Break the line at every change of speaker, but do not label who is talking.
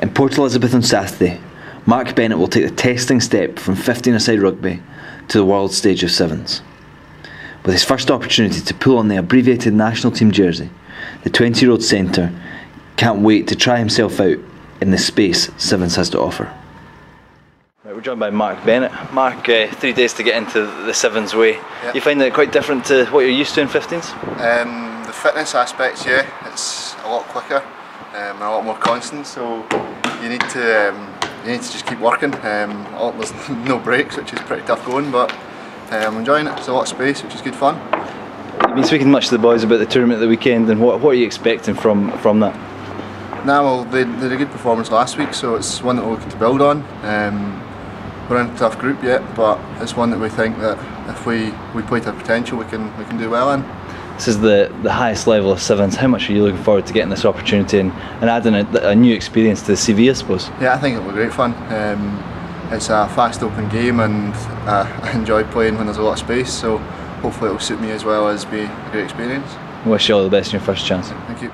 In Port Elizabeth on Saturday, Mark Bennett will take the testing step from 15 aside rugby to the world stage of sevens. With his first opportunity to pull on the abbreviated national team jersey, the 20 year old centre can't wait to try himself out in the space Sevens has to offer. Right, we're joined by Mark Bennett. Mark, uh, three days to get into the Sevens way.
Yep.
You find that quite different to what you're used to in 15s?
Um, the fitness aspects, yeah, it's a lot quicker um, and a lot more constant. So you need to um, you need to just keep working. Um, there's no breaks, which is pretty tough going, but um, I'm enjoying it. There's a lot of space, which is good fun.
You've been speaking much to the boys about the tournament the weekend, and what, what are you expecting from, from that?
Now, well, they they did a good performance last week, so it's one that we're looking to build on. Um, we're in a tough group yet, but it's one that we think that if we, we play to our potential, we can we can do well in.
This is the, the highest level of sevens. How much are you looking forward to getting this opportunity and, and adding a, a new experience to the CV, I suppose?
Yeah, I think it'll be great fun. Um, it's a fast open game and uh, I enjoy playing when there's a lot of space, so hopefully it'll suit me as well as be a great experience.
Wish you all the best in your first chance.
Thank you.